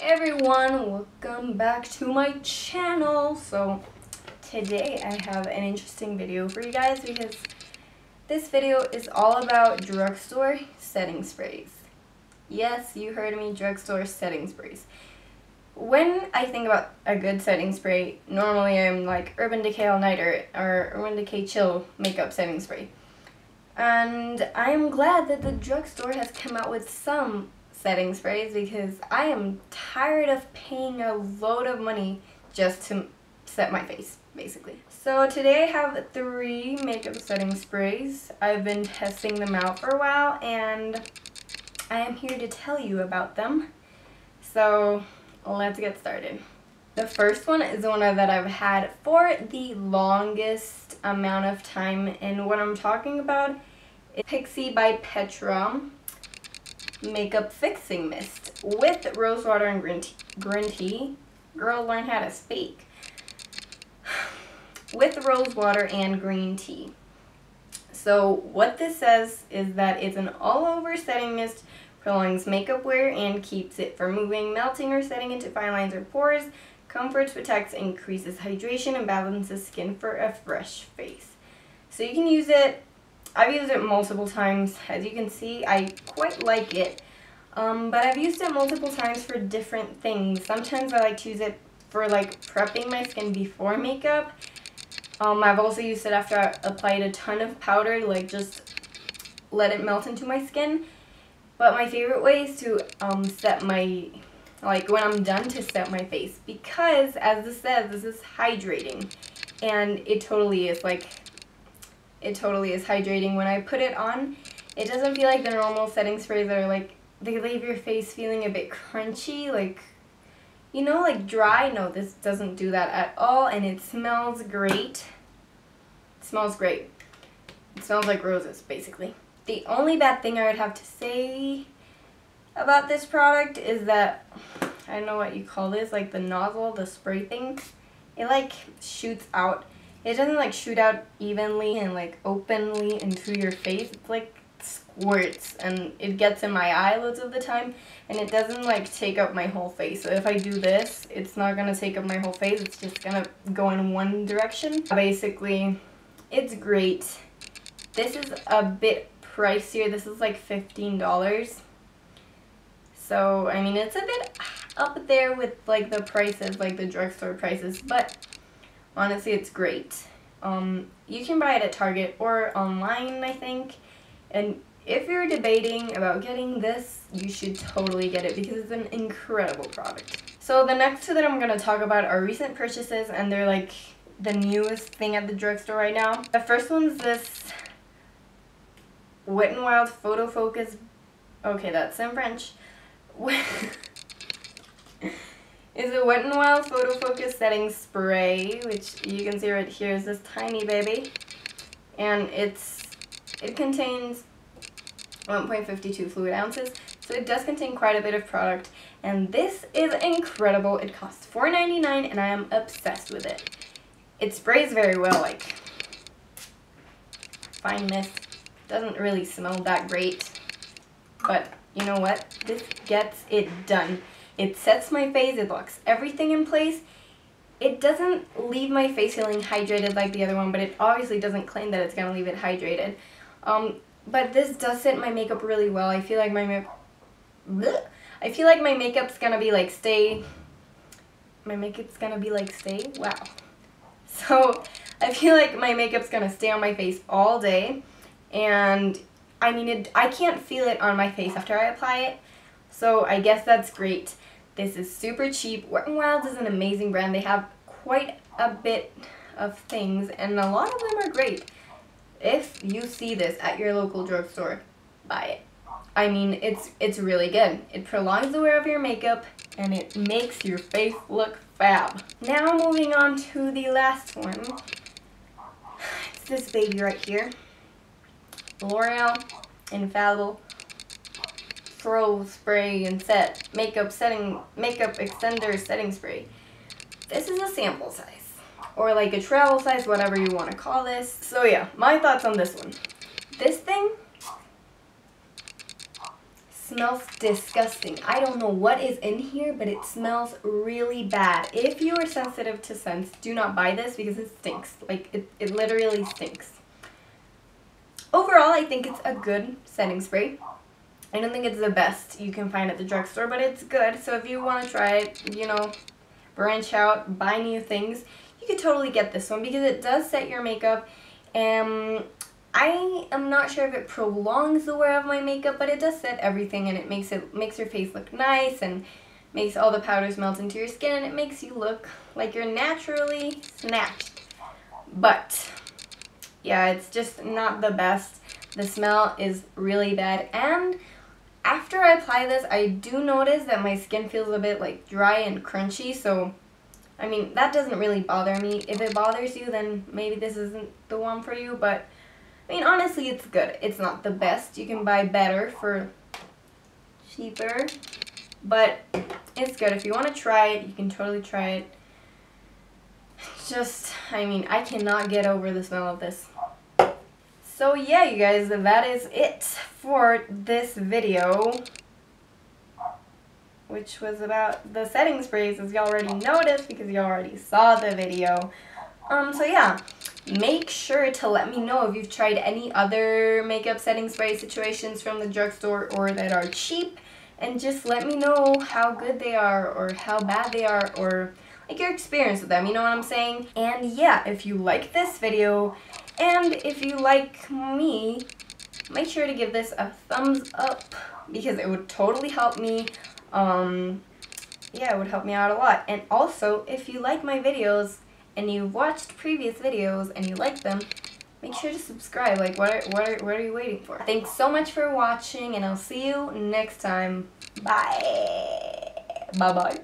Everyone, welcome back to my channel. So today I have an interesting video for you guys because this video is all about drugstore setting sprays. Yes, you heard me, drugstore setting sprays. When I think about a good setting spray, normally I'm like Urban Decay All Nighter or Urban Decay Chill makeup setting spray. And I am glad that the drugstore has come out with some setting sprays because I am tired of paying a load of money just to set my face, basically. So today I have three makeup setting sprays. I've been testing them out for a while and I am here to tell you about them. So let's get started. The first one is one that I've had for the longest amount of time and what I'm talking about is Pixi by Petra Makeup Fixing Mist with rose water and green tea. Green tea. Girl, learn how to speak. with rose water and green tea. So what this says is that it's an all-over setting mist prolongs makeup wear and keeps it from moving, melting, or setting into fine lines or pores, comforts, protects, increases hydration, and balances skin for a fresh face. So you can use it, I've used it multiple times. As you can see, I quite like it. Um, but I've used it multiple times for different things. Sometimes I like to use it for like prepping my skin before makeup. Um, I've also used it after I applied a ton of powder, like just let it melt into my skin. But my favorite way is to um, set my, like when I'm done to set my face. Because as this says, this is hydrating. And it totally is like, it totally is hydrating. When I put it on, it doesn't feel like the normal setting sprays that are like, they leave your face feeling a bit crunchy, like, you know, like dry. No, this doesn't do that at all. And it smells great. It smells great. It smells like roses, basically. The only bad thing I would have to say about this product is that, I don't know what you call this, like the nozzle, the spray thing, it like shoots out. It doesn't like shoot out evenly and like openly into your face. It's like squirts and it gets in my eye loads of the time and it doesn't like take up my whole face. So if I do this, it's not to take up my whole face. It's just to go in one direction. Basically, it's great. This is a bit pricier. This is like $15. So, I mean, it's a bit up there with like the prices, like the drugstore prices, but honestly, it's great. Um, you can buy it at Target or online, I think. And if you're debating about getting this, you should totally get it because it's an incredible product. So the next two that I'm going to talk about are recent purchases and they're like the newest thing at the drugstore right now. The first one's this Wet n Wild Photo Focus. Okay, that's in French. is a Wet n Wild Photo Focus Setting Spray, which you can see right here is this tiny baby. And it's it contains 1.52 fluid ounces, so it does contain quite a bit of product. And this is incredible. It costs $4.99 and I am obsessed with it. It sprays very well, like fine mist. Doesn't really smell that great, but you know what? This gets it done. It sets my face, it locks everything in place. It doesn't leave my face feeling hydrated like the other one, but it obviously doesn't claim that it's going to leave it hydrated. Um, but this does fit my makeup really well. I feel like my. I feel like my makeup's to be like stay... My makeup's to be like stay? Wow. So, I feel like my makeup's to stay on my face all day. And, I mean, it, I can't feel it on my face after I apply it. So, I guess that's great. This is super cheap. Wet n Wild is an amazing brand. They have quite a bit of things, and a lot of them are great. If you see this at your local drugstore, buy it. I mean, it's it's really good. It prolongs the wear of your makeup, and it makes your face look fab. Now moving on to the last one. It's this baby right here. L'Oreal Infallible Pro Spray and Set Makeup Setting Makeup Extender Setting Spray. This is a sample size. Or like a travel size, whatever you want to call this. So yeah, my thoughts on this one. This thing smells disgusting. I don't know what is in here, but it smells really bad. If you are sensitive to scents, do not buy this because it stinks. Like, it, it literally stinks. Overall, I think it's a good setting spray. I don't think it's the best you can find at the drugstore, but it's good. So if you want to try it, you know, branch out, buy new things, you could totally get this one because it does set your makeup. And I am not sure if it prolongs the wear of my makeup, but it does set everything and it makes it makes your face look nice and makes all the powders melt into your skin and it makes you look like you're naturally snatched. But yeah, it's just not the best. The smell is really bad and after I apply this, I do notice that my skin feels a bit like dry and crunchy, so I mean, that doesn't really bother me. If it bothers you, then maybe this isn't the one for you, but I mean, honestly, it's good. It's not the best. You can buy better for cheaper, but it's good. If you want to try it, you can totally try it. Just, I mean, I cannot get over the smell of this. So yeah, you guys, that is it for this video, which was about the setting sprays, as y'all already noticed, because y'all already saw the video. Um, so yeah, make sure to let me know if you've tried any other makeup setting spray situations from the drugstore or that are cheap and just let me know how good they are or how bad they are or like your experience with them, you know what I'm saying? And yeah, if you like this video and if you like me, make sure to give this a thumbs up because it would totally help me. Um, yeah, it would help me out a lot. And also, if you like my videos, and you've watched previous videos and you like them, make sure to subscribe. Like, what are, what are, what are you waiting for? Thanks so much for watching, and I'll see you next time. Bye. Bye-bye.